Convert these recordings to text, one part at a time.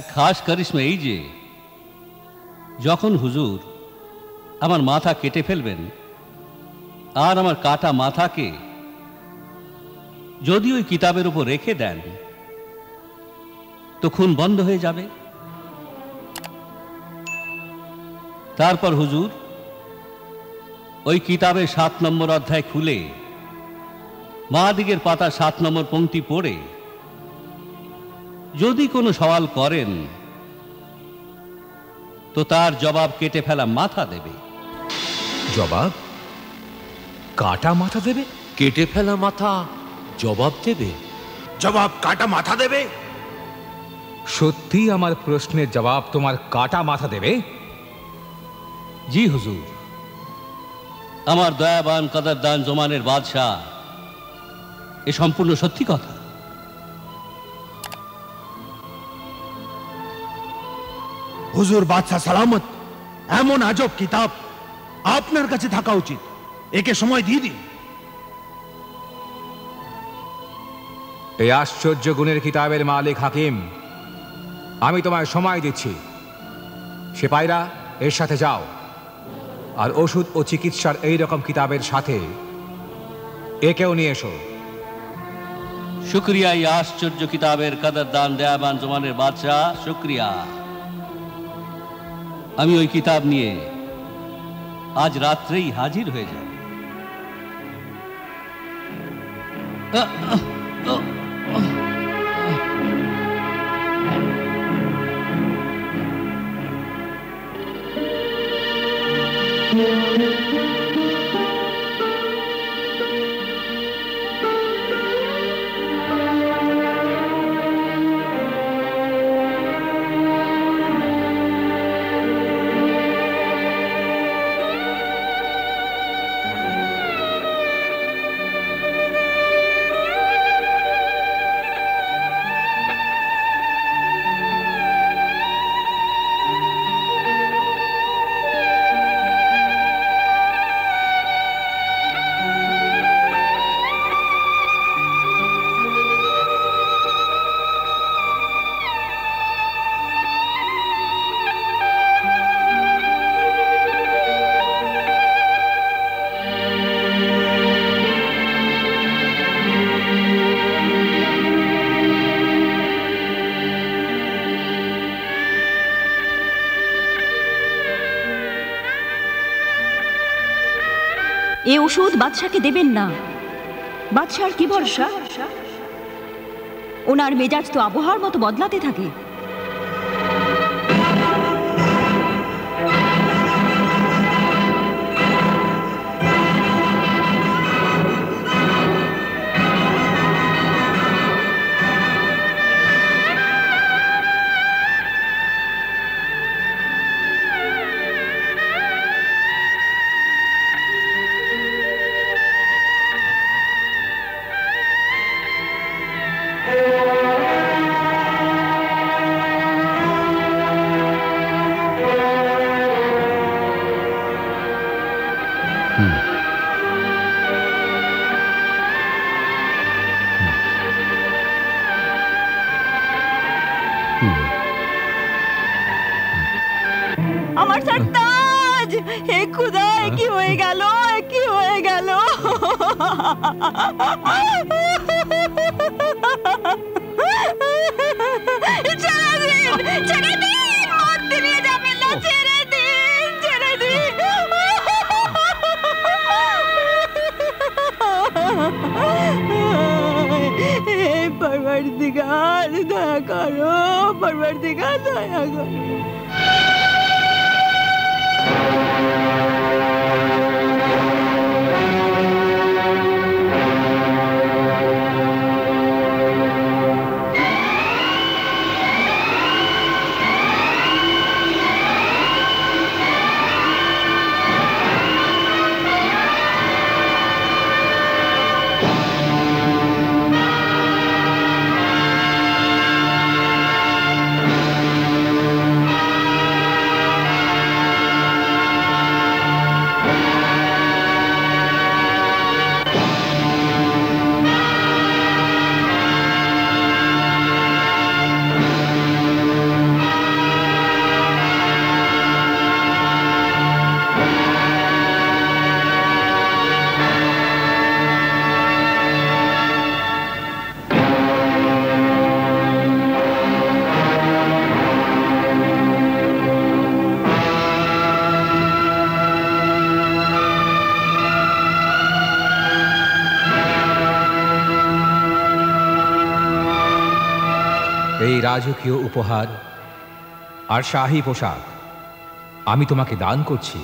এক খাস কারিশমা এই যে, যখন হুজুর আমার মাথা কেটে ফেলবেন আর আমার কাটা মাথাকে যদি ওই কিতাবের উপর রেখে দেন, তো খুন বন্ধ হয়ে যাবে। তারপর হুজুর ওই কিতাবের সাত নম্বর অধ্যায় খুলে মা দিকের পাতা সাত নম্বর পংক্তি পড়ে যদি কোনো সওয়াল করেন তো তার জবাব কেটে ফেলা মাথা দেবে। জবাব? কাটা মাথা দেবে? কেটে ফেলা মাথা জবাব দেবে। জবাব কাটা মাথা দেবে? সত্যি আমার প্রশ্নের জবাব তোমার কাটা মাথা দেবে? জি হুজুর। আমার দয়াবান কাদার দান জমানের বাদশাহ এ সম্পূর্ণ সত্যি কথা। হুজুর বাদশাহ সালামত এমন আজব কিতাব আপনার কাছে থাকা উচিত। একে সময় দিয়ে দিন। এই আশ্চর্য গুণের কিতাবের মালিক হাকিম আমি তোমায় সময় দিচ্ছি। সেপাইরা এর সাথে যাও। আর ওষুধ ও চিকিৎসার এই রকম কিতাবের সাথে একেও নিয়ে এসো। শুক্রিয়া এই আশ্চর্য কিতাবের কাদার দান দয়াবান জমানের বাদশাহ শুক্রিয়া। আমি ওই কিতাব নিয়ে আজ রাত্রেই হাজির হয়ে যাব আহ, ওষুধ বাদশাকে দেবেন না। বাদশার কি ভরসা? ওনার মেজাজ তো আবহাওয়ার মতো বদলাতে থাকে। ছেড়ে দিন ছেড়ে দিন মরতে নিয়ে যাবেন না ছেড়ে দিন ছেড়ে দিন হে পরবর্তীকার দয়া করো পরবর্তীকার রাজকীয় উপহার আর শাহী পোশাক আমি তোমাকে দান করছি।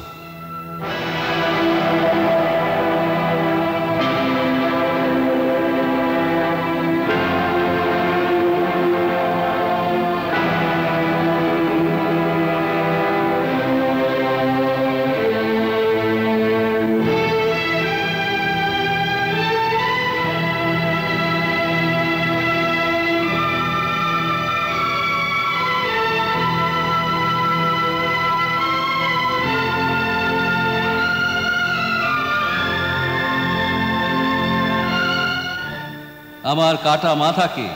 আমার কাটা মাথাকে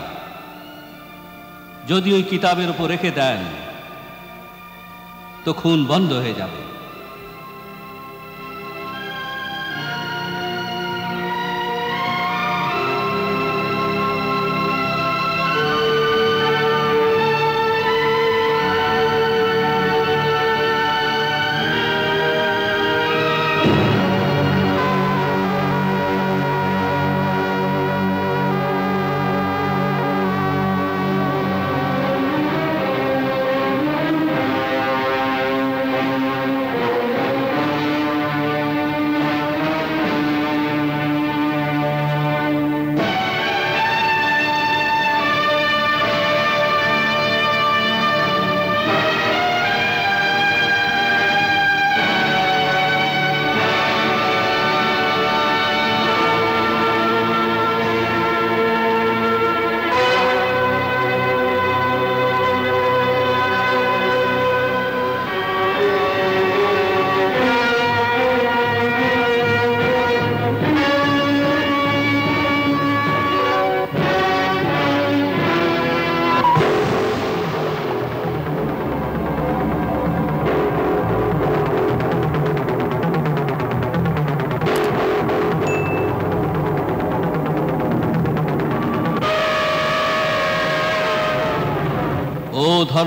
যদি ওই কিতাবের উপর রেখে দেন তো খুন বন্ধ হয়ে যাবে।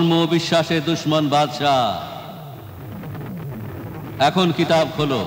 ধর্ম বিশ্বাসে দুশ্মন বাদশাহ। এখন কিতাব খোলো।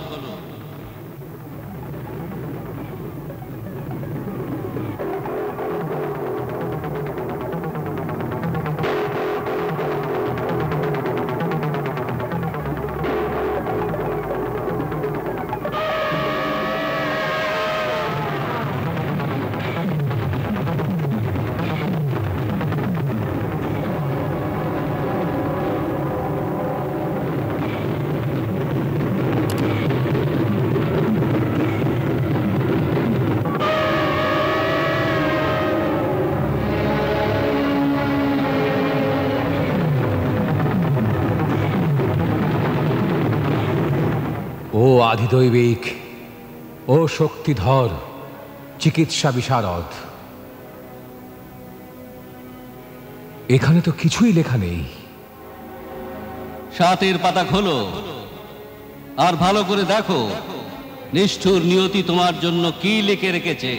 ও আধিদৈবিক ও শক্তিধর চিকিৎসা বিশারদ। এখানে তো কিছুই লেখা নেই। সাতের পাতা খোলো আর ভালো করে দেখো, নিষ্ঠুর নিয়তি তোমার জন্য কি লিখে রেখেছে।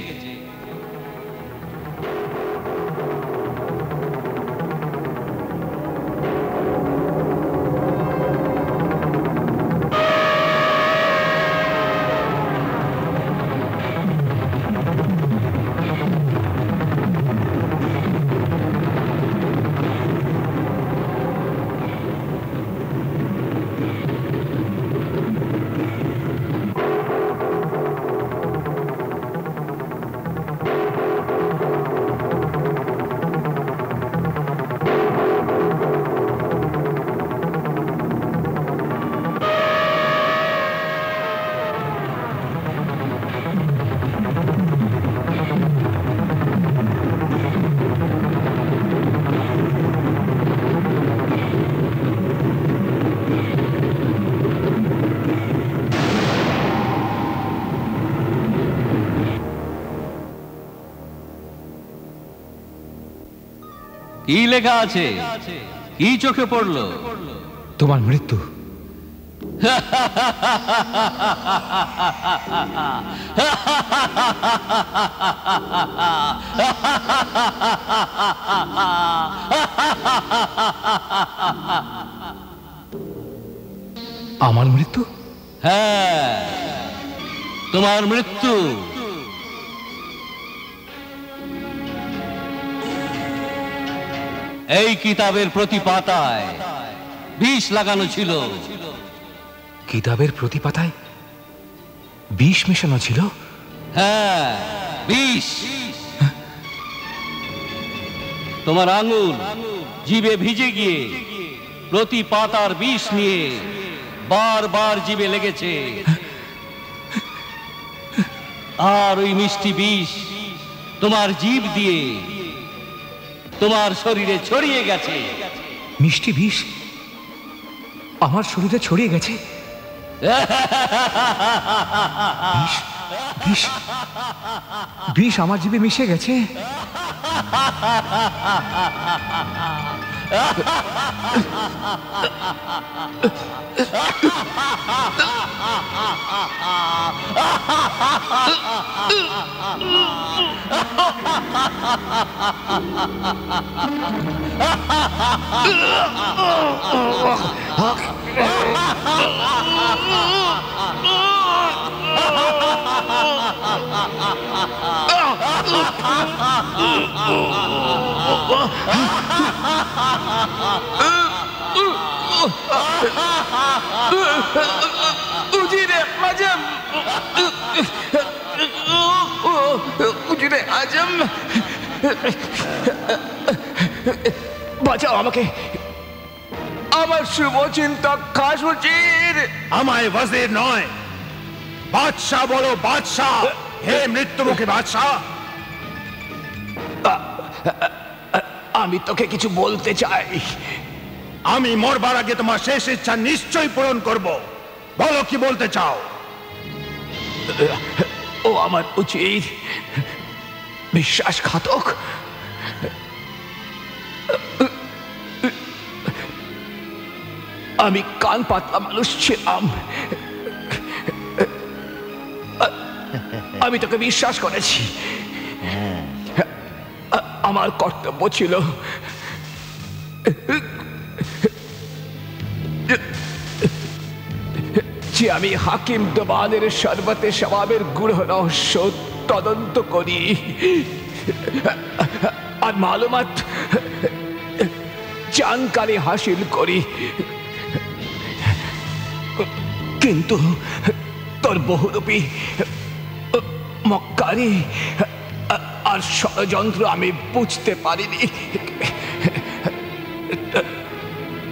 কি লেখা আছে? কি চোখে পড়ল? তোমার মৃত্যু। আমার মৃত্যু? হ্যাঁ তোমার মৃত্যু। এই কিতাবের প্রতি পাতায় বিষ লাগানো ছিল। কিতাবের প্রতি পাতায় বিষ মেশানো ছিল? হ্যাঁ বিষ। তোমার আঙুল জিবে ভিজে গিয়ে প্রতি পাতার বিষ নিয়ে বারবার জিবে লেগেছে। আর ওই মিষ্টি বিষ তোমার জীব দিয়ে তোমার শরীরে ছড়িয়ে গেছে। মিষ্টি বিষ আমার শরীরে ছড়িয়ে গেছে? বিষ আমার জীবে মিশে গেছে? উজিরে আজম উজিরে আজম। বাঁচাও আমাকে। আমার শুভ চিন্তক আমায় ওয়াজির নয়। বাদশাহ বলো বাদশাহ। হে মৃত্যুমুখী বাদশাহ। আমি তোকে কিছু বলতে চাই। আমি মরবার আগে তোমার শেষ ইচ্ছা নিশ্চয়ই পূরণ করব। বলো কি বলতে চাও? ও আমার উচিত বিশ্বাসঘাতক। আমি কান পাতলা মানুষ ছিলাম। আমি তোকে বিশ্বাস করেছি। আমার কর্তব্য ছিল যে আমি হাকিম দোবানের সর্বতে স্বভাবের গুড় রহস্য তদন্ত করি। আর মালুমাত জানকারি হাসিল করি। কিন্তু তোর বহুরূপী মক্কারি আর ষড়যন্ত্র আমি বুঝতে পারিনি।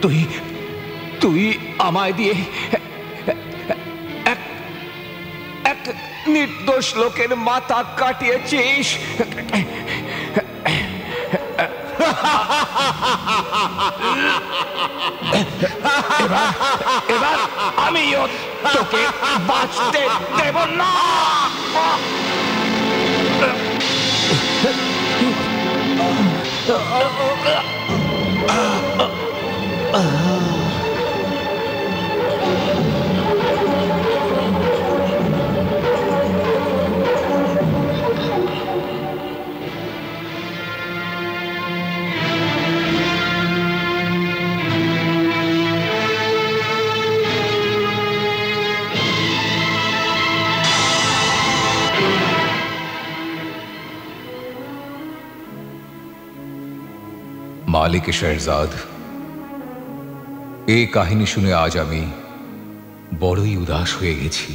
তুই তুই আমায় দিয়ে নির্দোষ লোকের মাথা কাটিয়েছিস। এবার আমিও তোকে বাঁচতে দেব না। মালিক শেরজাদ এই কাহিনী শুনে আজ আমি বড়ই উদাস হয়ে গেছি।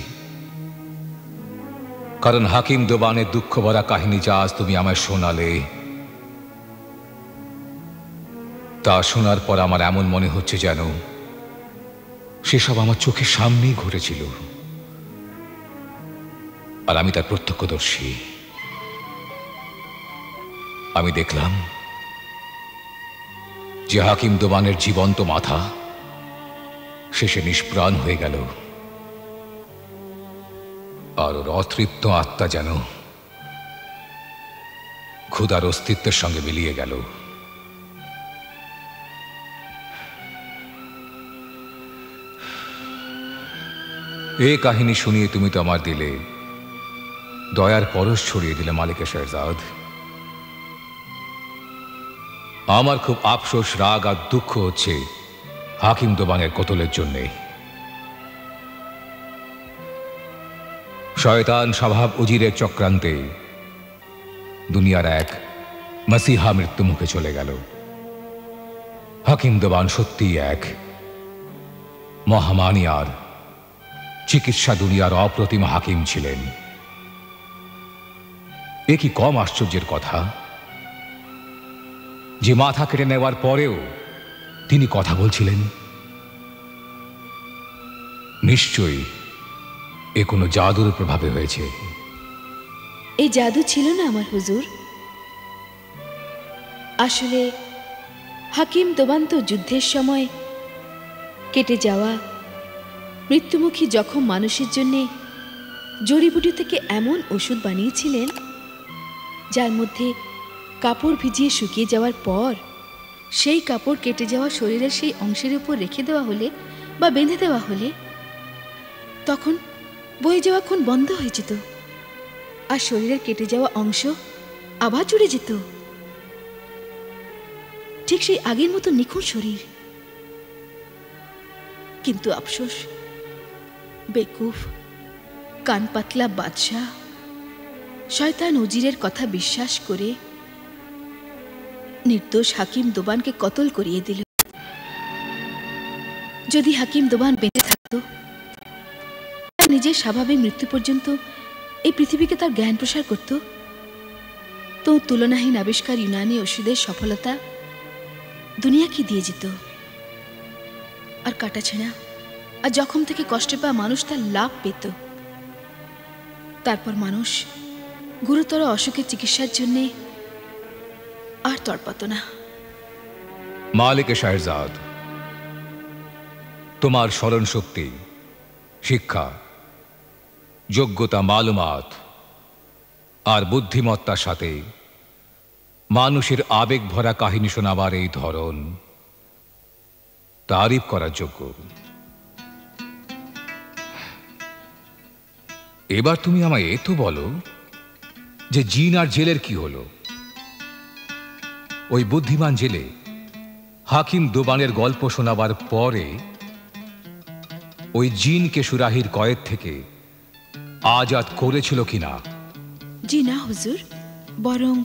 কারণ হাকিম দোবানের দুঃখ ভরা কাহিনী যা আজ তুমি আমায় শোনালে, তা শোনার পর আমার এমন মনে হচ্ছে যেন সেসব আমার চোখের সামনেই ঘটেছিল আর আমি তার প্রত্যক্ষদর্শী। আমি দেখলাম যে হাকিম দোবানের জীবন্ত মাথা, শেষে নিষ্প্রাণ হয়ে গেল। আর ওর অতৃপ্ত আত্মা যেন ক্ষুধার অস্তিত্বের সঙ্গে মিলিয়ে গেল। এ কাহিনী শুনিয়ে তুমি তো আমার দিলে। দয়ার পরশ ছড়িয়ে দিলে মালিকা শেরজাদ আমার খুব আফসোস, রাগ আর দুঃখ হচ্ছে হাকিম দোবানের কোতলের জন্যে। শয়তান স্বভাব উজিরের চক্রান্তে দুনিয়ার এক মাসিহা মৃত্যু মুখে চলে গেল। হাকিম দেবান সত্যিই এক মহামানিয়ার চিকিৎসা দুনিয়ার অপ্রতিম হাকিম ছিলেন। এ কি কম আশ্চর্যের কথা? যে মাথা কেটে নেওয়ার পরেও তিনি কথা বলছিলেন। নিশ্চয়ই এ কোনো জাদুর প্রভাবে হয়েছে। এই জাদু ছিল না আমার হুজুর। আসলে হাকিম দোবান্ত যুদ্ধের সময় কেটে যাওয়া মৃত্যুমুখী জখম মানুষের জন্যে জড়িবুটি থেকে এমন ওষুধ বানিয়েছিলেন, যার মধ্যে কাপড় ভিজিয়ে শুকিয়ে যাওয়ার পর, সেই কাপড় কেটে যাওয়া শরীরের সেই অংশের উপর রেখে দেওয়া হলে বা বেঁধে দেওয়া হলে, তখন বয়ে যাওয়া খুন বন্ধ হয়ে যেত আর শরীরের কেটে যাওয়া অংশ আবার জুড়ে যেত। ঠিক সেই আগের মতো নিখুঁত শরীর। কিন্তু আফসোস, বেকুফ কান পাতলা বাদশাহ, শয়তান উজিরের কথা বিশ্বাস করে নির্দোষ হাকিম দোবানকে কতল করিয়ে দিল? যদি হাকিম দোবান বেঁচে থাকতো নিজের স্বাভাবিক মৃত্যু পর্যন্ত এই পৃথিবীকে তার জ্ঞান প্রসার করত? তো তুলনাহীন আবিষ্কার ইউনানি ওষুধের সফলতা দুনিয়াকে দিয়ে যেত? আর কাটাছেঁড়া আর জখম থেকে কষ্টে পাওয়া মানুষ তার লাভ পেত। তারপর মানুষ গুরুতর অসুখের চিকিৎসার জন্যে আর তড়পাত না। মালিক শাহজাদ, তোমার স্মরণ শক্তি শিক্ষা, যোগ্যতা মালুমাত আর বুদ্ধিমত্তার সাথে মানুষের আবেগ ভরা কাহিনী শোনাবার এই ধরন তারিফ করার যোগ্য। এবার তুমি আমায় এ তো বলো যে জিন আর জেলের কি হলো? ওই বুদ্ধিমান জেলে হাকিম দোবানের গল্প শোনাবার পরে ওই জিনকে সুরাহির কয়েদ থেকে আজাদ করেছিল কিনা? জি না হুজুর। বরং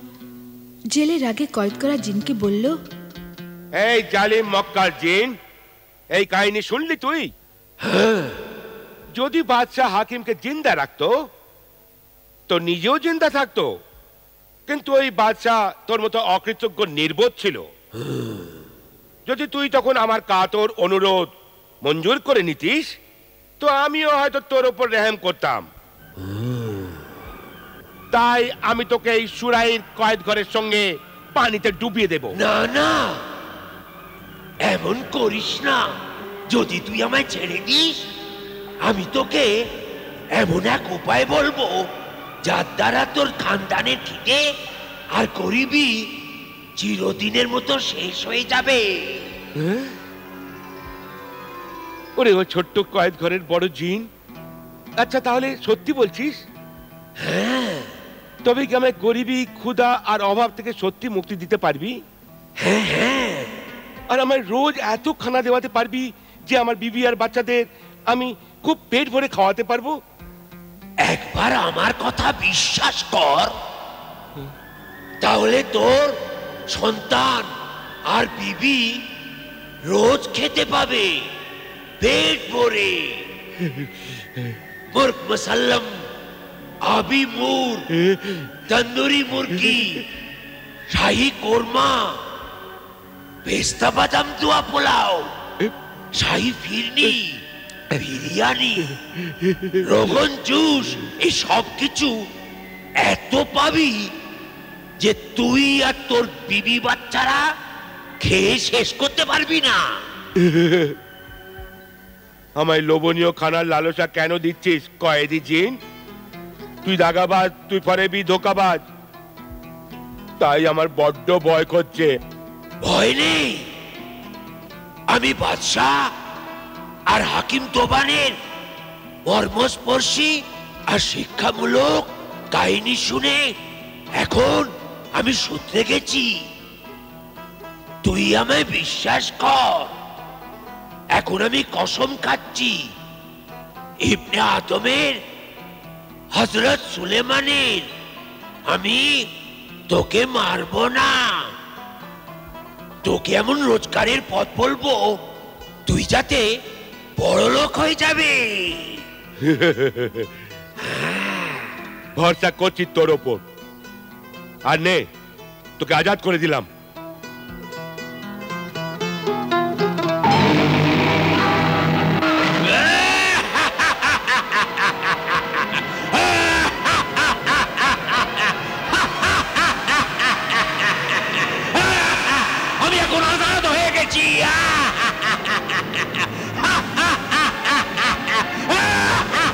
জেলের আগে কয়েদ করা জিনকে বলল এই জালিম মক্কার জিন এই কাহিনী শুনলি তুই? যদি বাদশাহ হাকিমকে জিন্দা রাখতো তো নিজেও জিন্দা থাকতো। কিন্তু ওই বাদশাহ তোর মতো অকৃতজ্ঞ নির্বোধ ছিল। যদি তুই তখন আমার কাতর অনুরোধ মঞ্জুর করে নিতিস, তো আমিও হয়তো তোর উপর রেহেম করতাম। তাই আমি তোকে এই সুরাইর কয়েদ ঘরের সঙ্গে পানিতে ডুবিয়ে দেব। না না। এমন করিস না। যদি তুই আমায় ছেড়ে দিস, আমি তোকে এমন এক উপায় বলব। যার দ্বারা তোর খানদানের খিদে আর গরিবি চিরদিনের মতো শেষ হয়ে যাবে। ওরে ও ছোট্ট কয়েদ ঘরের বড় জিন। আচ্ছা তাহলে সত্যি বলছিস? হ্যাঁ। তবে কি আমায় গরিবী ক্ষুধা আর অভাব থেকে সত্যি মুক্তি দিতে পারবি? হ্যাঁ হ্যাঁ। আর আমায় রোজ এত খানা দেওয়াতে পারবি যে আমার বিবি আর বাচ্চাদের আমি খুব পেট ভরে খাওয়াতে পারব? একবার আমার কথা বিশ্বাস কর। তাহলে তোর সন্তান আর বিবি রোজ খেতে পাবে, পেট ভরে। মুরগ মসাল্লাম, আবি মুর, তন্দুরি মুরগি, শাহী কোরমা, পেস্তা বাদাম দোয়া পোলাও, শাহী ফিরনি। বিরিয়ানি রোগন জুস এই সব কিছু এত পাবি যে তুই আর তোর বিবি বাচ্চারা খেয়ে শেষ করতে পারবি না। আমায় লোভনীয় খানার লালসা কেন দিচ্ছিস কয়েদি জিন? তুই দাগাবাজ তুই ফরেবি ধোকাবাজ। তাই আমার বড্ড ভয় করছে ভয় নেই। আমি বাদশাহ আর হাকিম তোবানের মর্মস্পর্শী আর শিক্ষামূলক কাহিনী শুনে এখন আমি সূত্রে গেছি। তুই আমায় বিশ্বাস কর, এখন আমি কসম খাচ্ছি। ইবনে আদমের হজরত সুলেমানের আমি তোকে মারবো না। তোকে এমন রোজগারের পথ বলব, তুই যাতে বড় লোক হয়ে যাবে। ভরসা করছি তোর ওপর। আর নে তোকে আজাদ করে দিলাম। আমি এখন আজাদ হয়ে গেছি। ah, ah, ah.